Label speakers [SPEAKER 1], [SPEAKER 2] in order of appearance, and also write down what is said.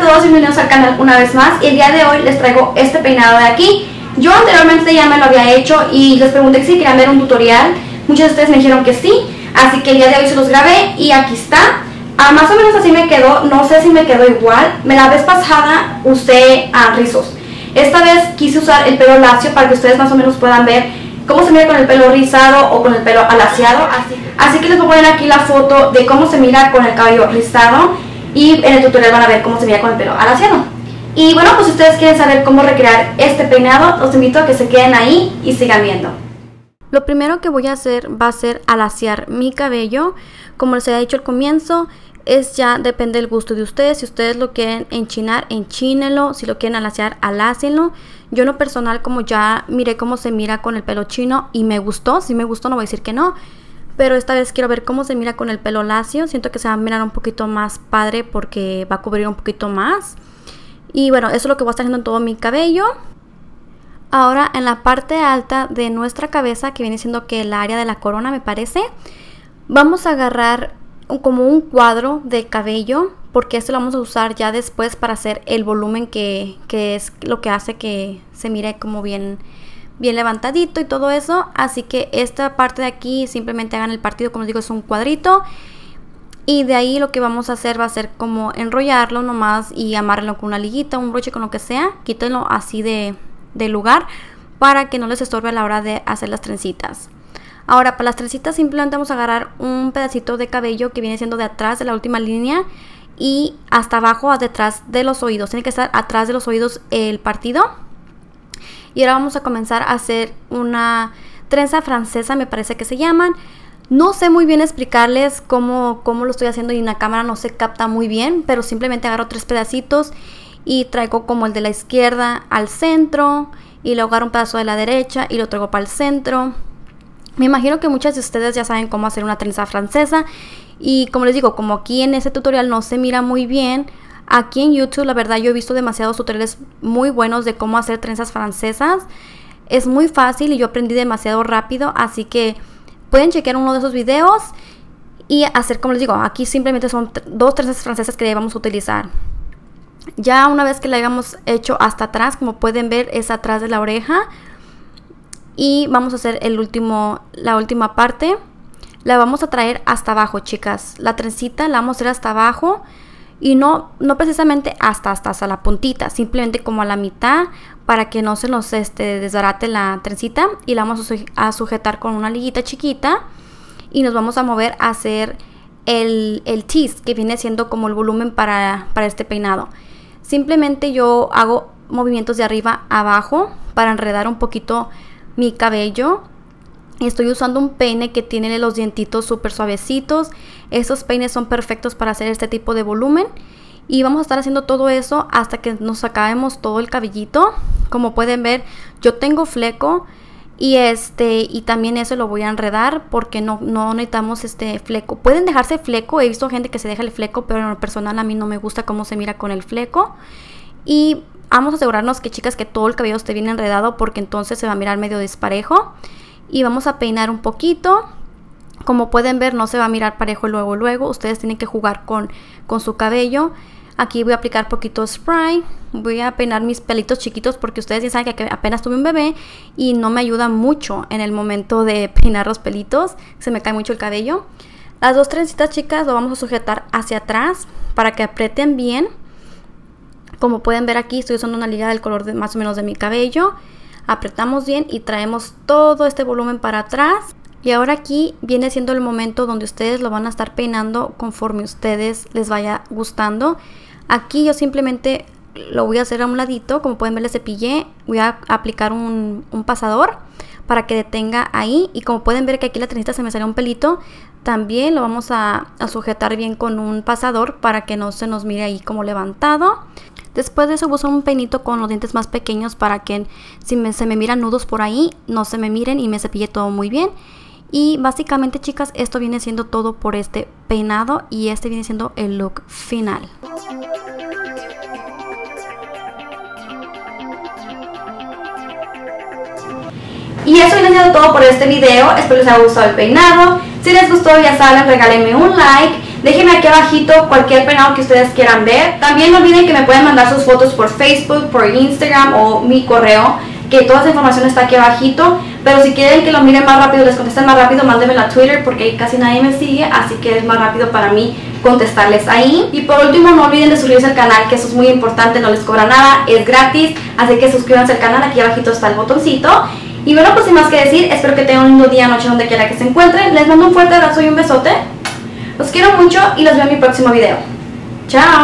[SPEAKER 1] todos y bienvenidos al canal una vez más. Y el día de hoy les traigo este peinado de aquí. Yo anteriormente ya me lo había hecho y les pregunté si querían ver un tutorial. Muchos de ustedes me dijeron que sí, así que el día de hoy se los grabé y aquí está. Ah, Más o menos así me quedó, no sé si me quedó igual. Me la vez pasada usé a rizos. Esta vez quise usar el pelo lacio para que ustedes más o menos puedan ver cómo se mira con el pelo rizado o con el pelo alaciado. Así que les voy a poner aquí la foto de cómo se mira con el cabello rizado y en el tutorial van a ver cómo se veía con el pelo alaciano. Y bueno, pues si ustedes quieren saber cómo recrear este peinado, los invito a que se queden ahí y sigan viendo.
[SPEAKER 2] Lo primero que voy a hacer va a ser alaciar mi cabello. Como les había dicho al comienzo, es ya depende del gusto de ustedes. Si ustedes lo quieren enchinar, enchínelo. Si lo quieren alaciar, alácenlo. Yo lo personal, como ya miré cómo se mira con el pelo chino y me gustó, si me gustó no voy a decir que no pero esta vez quiero ver cómo se mira con el pelo lacio. Siento que se va a mirar un poquito más padre porque va a cubrir un poquito más. Y bueno, eso es lo que voy a estar haciendo en todo mi cabello. Ahora en la parte alta de nuestra cabeza, que viene siendo que el área de la corona me parece, vamos a agarrar como un cuadro de cabello, porque esto lo vamos a usar ya después para hacer el volumen que, que es lo que hace que se mire como bien bien levantadito y todo eso. Así que esta parte de aquí simplemente hagan el partido, como les digo, es un cuadrito. Y de ahí lo que vamos a hacer va a ser como enrollarlo nomás y amarlo con una liguita, un broche, con lo que sea. Quítenlo así de, de lugar para que no les estorbe a la hora de hacer las trencitas. Ahora, para las trencitas simplemente vamos a agarrar un pedacito de cabello que viene siendo de atrás de la última línea y hasta abajo, detrás de los oídos. Tiene que estar atrás de los oídos el partido y ahora vamos a comenzar a hacer una trenza francesa, me parece que se llaman. No sé muy bien explicarles cómo, cómo lo estoy haciendo y en la cámara no se capta muy bien, pero simplemente agarro tres pedacitos y traigo como el de la izquierda al centro y luego agarro un pedazo de la derecha y lo traigo para el centro. Me imagino que muchas de ustedes ya saben cómo hacer una trenza francesa y como les digo, como aquí en este tutorial no se mira muy bien, Aquí en YouTube, la verdad, yo he visto demasiados tutoriales muy buenos de cómo hacer trenzas francesas. Es muy fácil y yo aprendí demasiado rápido, así que pueden chequear uno de esos videos y hacer como les digo, aquí simplemente son dos trenzas francesas que vamos a utilizar. Ya una vez que la hayamos hecho hasta atrás, como pueden ver, es atrás de la oreja. Y vamos a hacer el último, la última parte. La vamos a traer hasta abajo, chicas. La trencita la vamos a hacer hasta abajo y no, no precisamente hasta, hasta, hasta la puntita, simplemente como a la mitad para que no se nos este, desbarate la trencita y la vamos a sujetar con una liguita chiquita y nos vamos a mover a hacer el, el tease que viene siendo como el volumen para, para este peinado. Simplemente yo hago movimientos de arriba a abajo para enredar un poquito mi cabello Estoy usando un peine que tiene los dientitos súper suavecitos. Esos peines son perfectos para hacer este tipo de volumen. Y vamos a estar haciendo todo eso hasta que nos acabemos todo el cabellito. Como pueden ver, yo tengo fleco. Y este, y también eso lo voy a enredar porque no, no necesitamos este fleco. Pueden dejarse fleco, he visto gente que se deja el fleco, pero en lo personal a mí no me gusta cómo se mira con el fleco. Y vamos a asegurarnos que chicas que todo el cabello esté bien enredado porque entonces se va a mirar medio desparejo y vamos a peinar un poquito. Como pueden ver no se va a mirar parejo luego luego, ustedes tienen que jugar con, con su cabello. Aquí voy a aplicar poquito spray, voy a peinar mis pelitos chiquitos porque ustedes ya saben que apenas tuve un bebé y no me ayuda mucho en el momento de peinar los pelitos, se me cae mucho el cabello. Las dos trencitas chicas lo vamos a sujetar hacia atrás para que aprieten bien. Como pueden ver aquí estoy usando una liga del color de, más o menos de mi cabello apretamos bien y traemos todo este volumen para atrás. Y ahora aquí viene siendo el momento donde ustedes lo van a estar peinando conforme ustedes les vaya gustando. Aquí yo simplemente lo voy a hacer a un ladito como pueden ver le cepillé. Voy a aplicar un, pasador para que detenga ahí. Y como pueden ver que aquí la trencita se me salió un pelito también lo vamos a, sujetar bien con un pasador para que no se nos mire ahí como levantado Después de eso uso un peinito con los dientes más pequeños para que si se me miran nudos por ahí, no se me miren y me cepille todo muy bien. Y básicamente chicas, esto viene siendo todo por este peinado y este viene siendo el look final.
[SPEAKER 1] Y eso viene siendo todo por este video, espero les haya gustado el peinado. Si les gustó ya saben, regálenme un like
[SPEAKER 2] Déjenme aquí abajito cualquier peinado que ustedes quieran ver. También no olviden que me pueden mandar sus fotos por Facebook, por Instagram o mi correo que toda esa información está aquí abajito, pero si quieren que lo miren más rápido, les contesten más rápido, mándenme a Twitter porque casi nadie me sigue, así que es más rápido para mí contestarles ahí. Y por último, no olviden de suscribirse al canal, que eso es muy importante, no les cobra nada, es gratis, así que suscríbanse al canal, aquí abajito está el botoncito. Y bueno, pues sin más que decir, espero que tengan un lindo día, noche, donde quiera que se encuentren. Les mando un fuerte abrazo y un besote. Los quiero mucho y los veo en mi próximo video. Chao.